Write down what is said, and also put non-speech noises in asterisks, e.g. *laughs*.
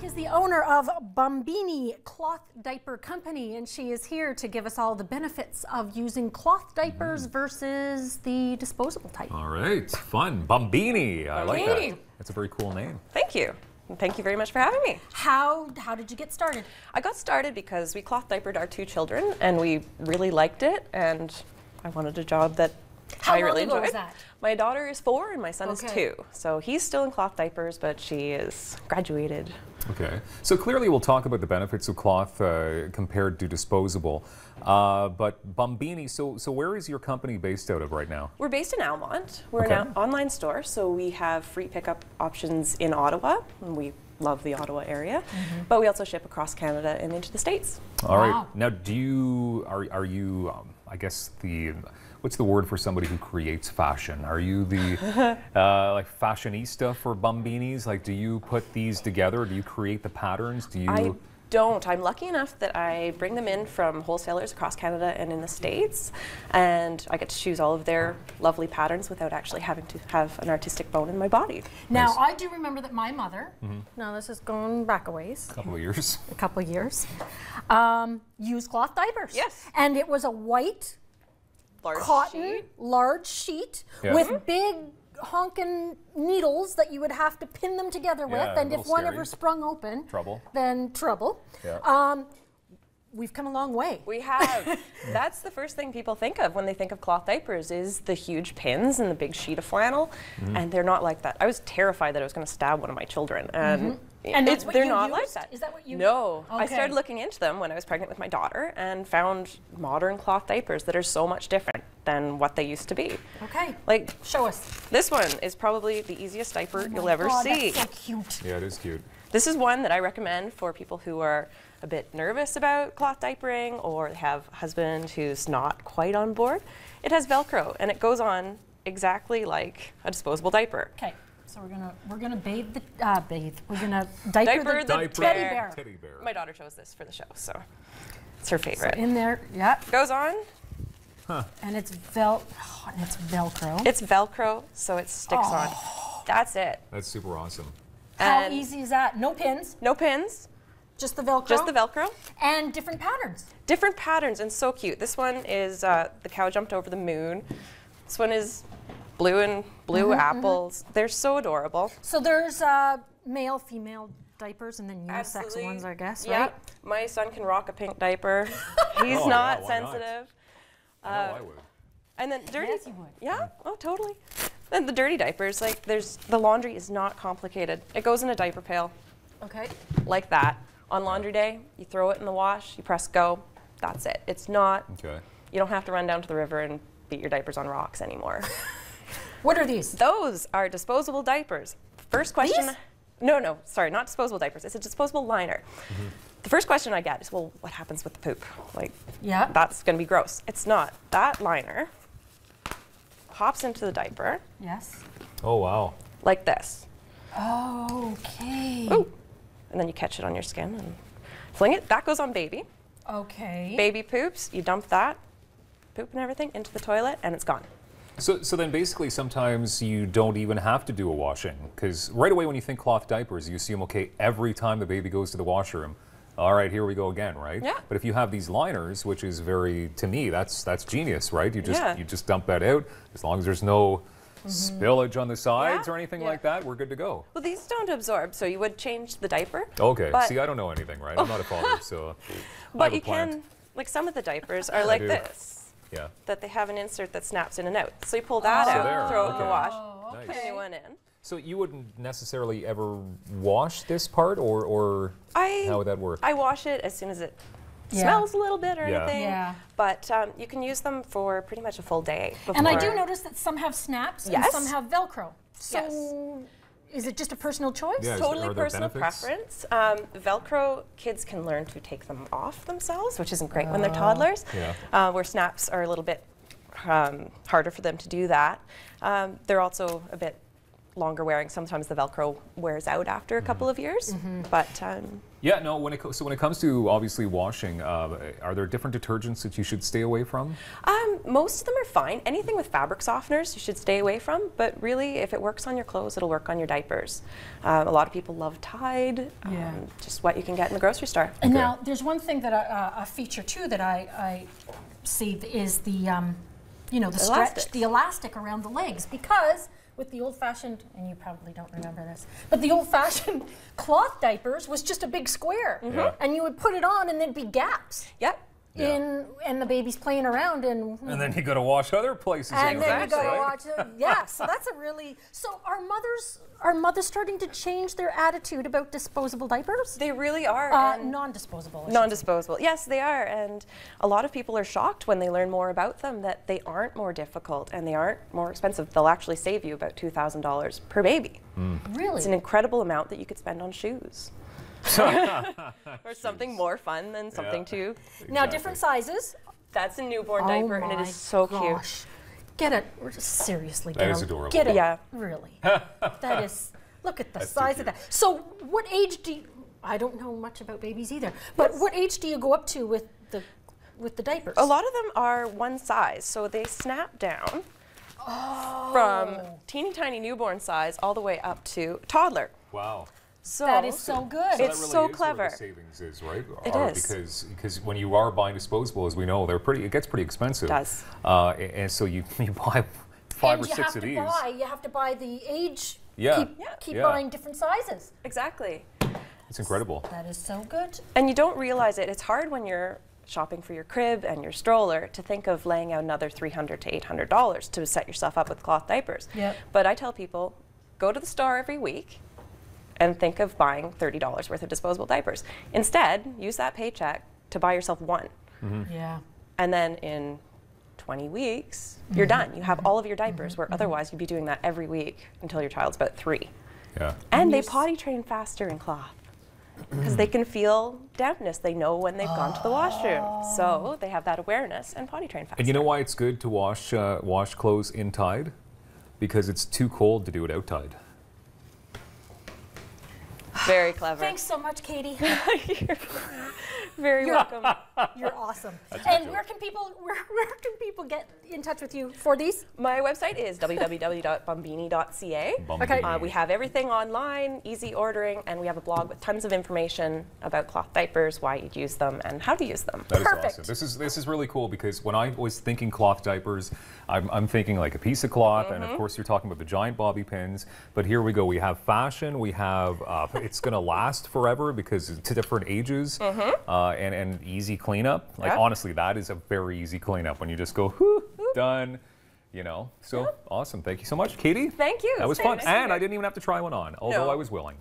Burke is the owner of Bumbini Cloth Diaper Company, and she is here to give us all the benefits of using cloth diapers Mm-hmm. versus the disposable type. All right, fun. Bumbini. I like that. Bumbini. That's a very cool name. Thank you. And thank you very much for having me. How how did you get started? I got started because we cloth diapered our two children and we really liked it and I wanted a job that How I long really ago enjoyed. was that? My daughter is four and my son is two. So he's still in cloth diapers, but she is graduated. Okay. So clearly, we'll talk about the benefits of cloth uh, compared to disposable. Uh, but Bumbini. So, so where is your company based out of right now? We're based in Almont. We're Okay. an online store, so we have free pickup options in Ottawa. And we love the Ottawa area, Mm-hmm. but we also ship across Canada and into the States. All right. Wow. Now, do you are are you? Um, I guess the what's the word for somebody who creates fashion? Are you the *laughs* uh, like fashionista for Bumbinis? Like, do you put these together? Do you create the patterns? Do you? I don't. I'm lucky enough that I bring them in from wholesalers across Canada and in the States, and I get to choose all of their lovely patterns without actually having to have an artistic bone in my body. Now Nice. I do remember that my mother. Mm-hmm. Now this is going back a ways, a couple of years. a couple of years. Um, used cloth diapers. Yes. And it was a white Large cotton sheet. large sheet Yeah. with big honking needles that you would have to pin them together with Yeah, a and if little one scary. ever sprung open Trouble. then trouble Yeah. um, we've come a long way We have. *laughs* That's the first thing people think of when they think of cloth diapers is the huge pins and the big sheet of flannel, Mm-hmm. and they're not like that. I was terrified that I was going to stab one of my children, and, Mm-hmm. And it- that's what they're you not like that. Is that what you- No, okay. I started looking into them when I was pregnant with my daughter, and found modern cloth diapers that are so much different than what they used to be. okay Like show us this one is probably the easiest diaper you'll ever God, see. that's so cute Yeah, it is cute. This is one that I recommend for people who are a bit nervous about cloth diapering or have a husband who's not quite on board. It has Velcro and it goes on exactly like a disposable diaper. okay so we're gonna we're gonna bathe the uh, bathe we're gonna diaper, Diaper the, the Diaper teddy bear. bear Teddy bear. My daughter chose this for the show, so it's her favorite. So in there yeah goes on. And it's vel oh, and it's velcro It's Velcro, so it sticks on. That's it. That's super awesome. how and- easy is that no pins No pins, just the velcro just the Velcro. and different patterns Different patterns and so cute. This one is uh, the cow jumped over the moon. This one is blue and blue Mm-hmm, apples. They're so adorable. So there's uh, male, female diapers, and then unisex Absolutely. ones, I guess, Yeah. right? My son can rock a pink diaper. *laughs* He's Oh, yeah, not why not? Sensitive. I know uh, I would. And then dirty. Yes, you would. Yeah. Oh, totally. Then the dirty diapers, like there's the laundry is not complicated. It goes in a diaper pail Okay. like that. On laundry day, you throw it in the wash, you press go. That's it. It's not. Okay. You don't have to run down to the river and beat your diapers on rocks anymore. *laughs* What are these? Those are disposable diapers. First question. These? No, no, sorry, not disposable diapers. It's a disposable liner. Mm-hmm. The first question I get is, well, what happens with the poop? Like, Yeah. that's going to be gross. It's not. That liner pops into the diaper Yes. Oh wow. like this. Oh, Okay. Ooh. And then you catch it on your skin and fling it. That goes on baby. Okay. Baby poops, you dump that poop and everything into the toilet and it's gone. So, so then basically sometimes you don't even have to do a washing because right away when you think cloth diapers, you assume, okay, every time the baby goes to the washroom, all right, here we go again, right? Yeah. But if you have these liners, which is very, to me, that's that's genius, right? You just Yeah. you just dump that out. As long as there's no mm-hmm. spillage on the sides Yeah, or anything yeah. like that, we're good to go. Well, these don't absorb, so you would change the diaper. Okay. See, I don't know anything, right? I'm not a father, so. *laughs* But you plant. can, like some of the diapers are like this. Yeah. that they have an insert that snaps in and out. So you pull that So out, there, throw it in the okay. wash, Nice. put a new one in. So you wouldn't necessarily ever wash this part, or or I how would that work? I wash it as soon as it Yeah. smells a little bit or Yeah. anything. Yeah. But um, you can use them for pretty much a full day. And I do notice that some have snaps and Yes. some have Velcro. So is it just a personal choice? Yeah. Totally personal benefits? preference. Um, Velcro, kids can learn to take them off themselves, which isn't great when they're toddlers. Yeah. Uh, where snaps are a little bit um, harder for them to do that. Um, they're also a bit longer wearing. Sometimes the Velcro wears out after a couple of years, but um, Yeah, no. When it co- so when it comes to obviously washing, uh, are there different detergents that you should stay away from? um, most of them are fine. Anything with fabric softeners you should stay away from, but really, if it works on your clothes, it'll work on your diapers. Um, a lot of people love Tide, Yeah. um, just what you can get in the grocery store. And Okay. now there's one thing that I, uh, a feature too that I, I see is the, um, you know, the stretch, Elastic. the elastic around the legs because with the old-fashioned, and you probably don't remember this, but the old-fashioned *laughs* cloth diapers was just a big square, Yeah. and you would put it on and there'd be gaps Yep. Yeah. in, and the baby's playing around and. And then you go to wash other places. And in then your you gotta house, watch it. *laughs* Yeah, so that's a really. So are mothers are mothers starting to change their attitude about disposable diapers? They really are. Uh, non-disposable. Non-disposable. Yes, they are, and a lot of people are shocked when they learn more about them that they aren't more difficult and they aren't more expensive. They'll actually save you about two thousand dollars per baby. say. Really? It's an incredible amount that you could spend on shoes, *laughs* *laughs* or something more fun than something Yeah. too. Now different sizes. That's a newborn oh diaper, and it is my is so cute. Get it. We're just seriously. That get is a- adorable. Get it. Yeah. Really. *laughs* that is. Look at the That's size of that. So what age do you? I don't know much about babies either. But what age do you go up to with the with the diapers? A lot of them are one size, so they snap down oh. from teeny tiny newborn size all the way up to toddler. Wow. So That is so good. So It's that really so is where clever. the savings is, right? It Are- is. because because when you are buying disposable, as we know, they're pretty. It gets pretty expensive. does. Uh, a- and so you *laughs* you buy five and or you six have of to buy. You have to buy the age. Yeah. Keep, Yeah. keep Yeah. buying different sizes. exactly. It's incredible. That is so good. And you don't realize it. It's hard when you're shopping for your crib and your stroller to think of laying out another 300 to 800 dollars to set yourself up with cloth diapers. Yep. But I tell people, go to the store every week and think of buying $30 worth of disposable diapers. Instead, use that paycheck to buy yourself one. Mm-hmm. Yeah. And then in 20 weeks, you're mm-hmm. done. You have all of your mm-hmm. diapers, where otherwise you'd be doing that every week until your child's about three. Yeah. And they potty train faster in cloth because they can feel dampness. They know when they've gone to the washroom, so oh. they have that awareness and potty train faster. And you know why it's good to wash uh, wash clothes in Tide? Because it's too cold to do it out Tide. Very clever. Thanks so much, Katie. *laughs* Very You're- welcome. You're awesome. and where can people where, where can people get in touch with you for these? My website is www.bumbini.ca. Okay. Uh, we have everything online, easy ordering, and we have a blog with tons of information about cloth diapers, why you'd use them, and how to use them. That is Perfect. awesome. This is this is really cool because when I was thinking cloth diapers, I'm, I'm thinking like a piece of cloth, and of course you're talking about the giant bobby pins. But here we go. We have fashion. We have uh, it's going to last forever because it's different ages, uh, and and easy cleanup. Like Yeah. honestly, that is a very easy cleanup when you just go whoo, done. You know, so awesome. Thank you so much, Katie. Thank you. That was fun, nice and. I didn't even have to try one on, although No. I was willing.